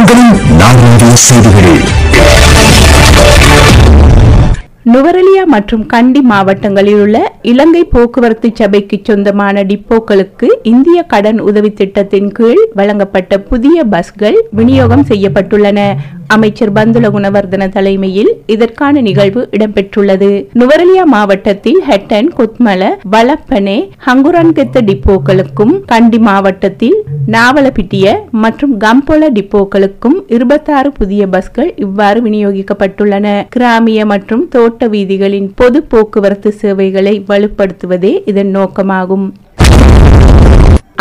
நிமிடங்களில் நான்கு செய்திகள் நுவரெலியா மற்றும் கண்டி மாவட்டங்களில் உள்ள இலங்கை போக்குவரத்து சபைக்கு சொந்தமான டிப்போக்களுக்கு இந்திய கடன் உதவி திட்டத்தின் கீழ் வழங்கப்பட்ட புதிய பஸ்கள் விநியோகம் செய்யப்பட்டுள்ளன. அமைச்சர் பந்துல குணவர்தன தலைமையில் இதற்கான நிகழ்வு இடம்பெற்றுள்ளது. நுவரெலியா மாவட்டத்தில் ஹெட்டன் கொத்மல வலப்பனே ஹங்குரான்கெத்த டிப்போக்களுக்கும் கண்டி மாவட்டத்தில் நாவலப்பிட்டிய மற்றும் கம்போல டிப்போக்களுக்கும் இருபத்தாறு புதிய பஸ்கள் இவ்வாறு விநியோகிக்கப்பட்டுள்ளன. கிராமிய மற்றும் தோட்ட வீதிகளின் பொது போக்குவரத்து சேவைகளை வலுப்படுத்துவதே இதன் நோக்கமாகும்.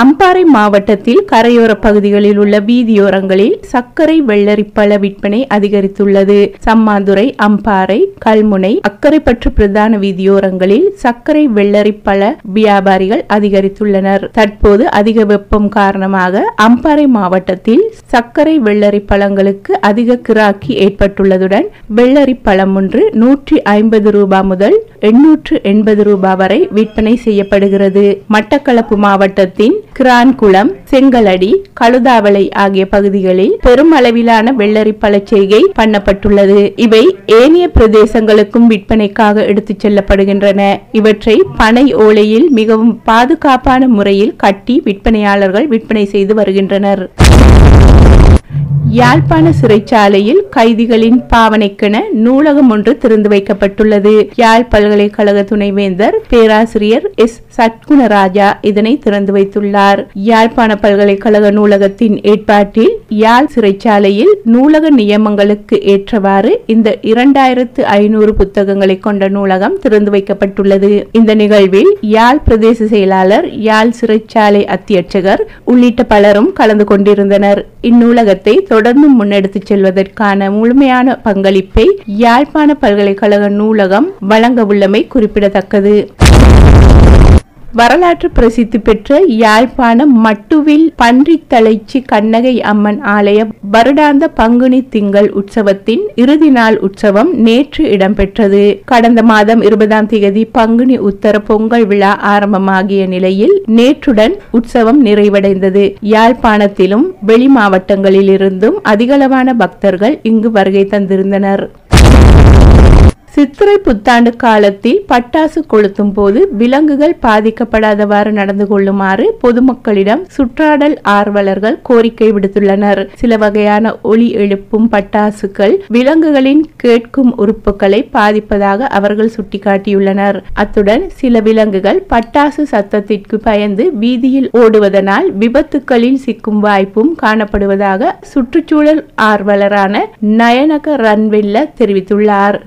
அம்பாறை மாவட்டத்தில் கரையோர பகுதிகளில் உள்ள வீதியோரங்களில் சர்க்கரை வெள்ளரிப்பழ விற்பனை அதிகரித்துள்ளது. சம்மாந்துறை அம்பாறை கல்முனை அக்கரைப்பற்று பிரதான வீதியோரங்களில் சர்க்கரை வெள்ளரிப்பழ வியாபாரிகள் அதிகரித்துள்ளனர். தற்போது அதிக வெப்பம் காரணமாக அம்பாறை மாவட்டத்தில் சர்க்கரை வெள்ளரி பழங்களுக்கு அதிக கிராக்கி ஏற்பட்டுள்ளதுடன் வெள்ளரி பழம் ஒன்று நூற்றி ஐம்பது ரூபாய் முதல் எண்ணூற்று எண்பது ரூபாய் வரை விற்பனை செய்யப்படுகிறது. மட்டக்களப்பு மாவட்டத்தின் கிரான்குளம் செங்கலடி கழுதாவளை ஆகிய பகுதிகளில் பெரும் அளவிலான வெள்ளரி பழச்செய்கை பண்ணப்பட்டுள்ளது. இவை ஏனைய பிரதேசங்களுக்கும் விற்பனைக்காக எடுத்துச் செல்லப்படுகின்றன. இவற்றை பனை ஓலையில் மிகவும் பாதுகாப்பான முறையில் கட்டி விற்பனையாளர்கள் விற்பனை செய்து வருகின்றனர். யாழ்ப்பாண சிறைச்சாலையில் கைதிகளின் பாவனைக்கென நூலகம் ஒன்று திறந்து வைக்கப்பட்டுள்ளது. யாழ் பல்கலைக்கழக துணைவேந்தர் பேராசிரியர் எஸ். சத்குணராஜா இதனை திறந்து வைத்துள்ளார். யாழ்ப்பாண பல்கலைக்கழக நூலகத்தின் ஏற்பாட்டில் யாழ் சிறைச்சாலையில் நூலக நியமங்களுக்கு ஏற்றவாறு இந்த இரண்டாயிரத்து ஐநூறு புத்தகங்களை கொண்ட நூலகம் திறந்து வைக்கப்பட்டுள்ளது. இந்த நிகழ்வில் யாழ் பிரதேச செயலாளர் யாழ் சிறைச்சாலை அத்தியட்சகர் உள்ளிட்ட பலரும் கலந்து கொண்டிருந்தனர். இந்நூலகத்தை தொடர்ந்து முன்னெடுத்துச் செல்வதற்கான முழுமையான பங்களிப்பை யாழ்ப்பாண பல்கலைக்கழக நூலகம் வழங்க உள்ளமை குறிப்பிடத்தக்கது. வரலாற்று பிரசித்தி பெற்ற யாழ்ப்பாணம் மட்டுவில் பன்றித்தலைச்சி கண்ணகை அம்மன் ஆலய வருடாந்த பங்குனி திங்கள் உற்சவத்தின் இறுதி நாள் உற்சவம் நேற்று இடம்பெற்றது. கடந்த மாதம் இருபதாம் தேதி பங்குனி உத்தர பொங்கல் விழா ஆரம்பமாகிய நிலையில் நேற்றுடன் உற்சவம் நிறைவடைந்தது. யாழ்ப்பாணத்திலும் வெளி மாவட்டங்களில் இருந்தும் அதிகளவான பக்தர்கள் இங்கு வருகை தந்திருந்தனர். சித்திரை புத்தாண்டு காலத்தில் பட்டாசு கொளுத்தும் போது விலங்குகள் பாதிக்கப்படாதவாறு நடந்து கொள்ளுமாறு பொதுமக்களிடம் சுற்றாடல் ஆர்வலர்கள் கோரிக்கை விடுத்துள்ளனர். சில வகையான ஒளி எழுப்பும் பட்டாசுகள் விலங்குகளின் கேட்கும் உறுப்புகளை பாதிப்பதாக அவர்கள் சுட்டிக்காட்டியுள்ளனர். அத்துடன் சில விலங்குகள் பட்டாசு சத்தத்திற்கு பயந்து வீதியில் ஓடுவதனால் விபத்துக்களில் சிக்கும் வாய்ப்பும் காணப்படுவதாக சுற்றுச்சூழல் ஆர்வலரான நயனக ரன்வெல்ல தெரிவித்துள்ளார்.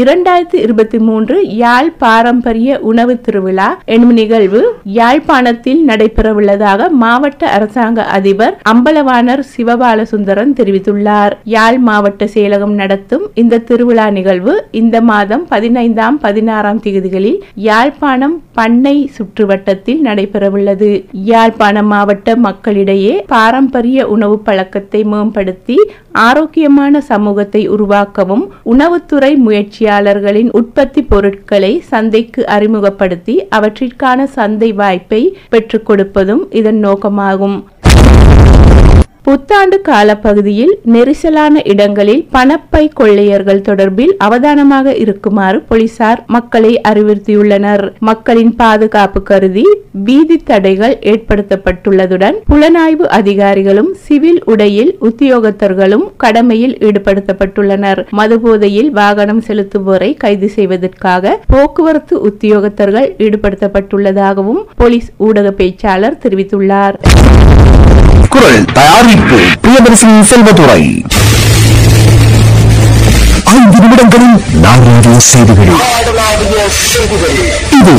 இரண்டாயிரத்தி இருபத்தி மூன்று யாழ் பாரம்பரிய உணவு திருவிழா எனும் நிகழ்வு யாழ்ப்பாணத்தில் நடைபெறவுள்ளதாக மாவட்ட அரசாங்க அதிபர் அம்பலவாணர் சிவபாலசுந்தரன் தெரிவித்துள்ளார். யாழ் மாவட்ட செயலகம் நடத்தும் இந்த திருவிழா நிகழ்வு இந்த மாதம் பதினைந்தாம் பதினாறாம் தேதிகளில் யாழ்ப்பாணம் பண்ணை சுற்றுவட்டத்தில் நடைபெறவுள்ளது. யாழ்ப்பாணம் மாவட்ட மக்களிடையே பாரம்பரிய உணவு பழக்கத்தை மேம்படுத்தி ஆரோக்கியமான சமூகத்தை உருவாக்கவும் உணவுத்துறை முயற்சி உற்பத்தியாளர்களின் உற்பத்தி பொருட்களை சந்தைக்கு அறிமுகப்படுத்தி அவற்றிற்கான சந்தை வாய்ப்பை பெற்றுக் கொடுப்பதும் இதன் நோக்கமாகும். புத்தாண்டு காலப்பகுதியில் நெரிசலான இடங்களில் பணப்பை கொள்ளையர்கள் தொடர்பில் அவதானமாக இருக்குமாறு போலீசார் மக்களை அறிவுறுத்தியுள்ளனர். மக்களின் பாதுகாப்பு கருதி வீதி தடைகள் ஏற்படுத்தப்பட்டுள்ளதுடன் புலனாய்வு அதிகாரிகளும் சிவில் உடையில் உத்தியோகத்தர்களும் கடமையில் ஈடுபடுத்தப்பட்டுள்ளனர். மதுபோதையில் வாகனம் செலுத்துவோரை கைது செய்வதற்காக போக்குவரத்து உத்தியோகத்தர்கள் ஈடுபடுத்தப்பட்டுள்ளதாகவும் போலீஸ் ஊடக பேச்சாளர் தெரிவித்துள்ளார். குரல் தயாரிப்பு பிரியதர்சினி செல்வதுரை ஐந்து நிமிடங்களில் நான்கு செய்திகள் இது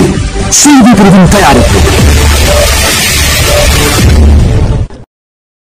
செய்தி பிரிவின் தயாரிப்பு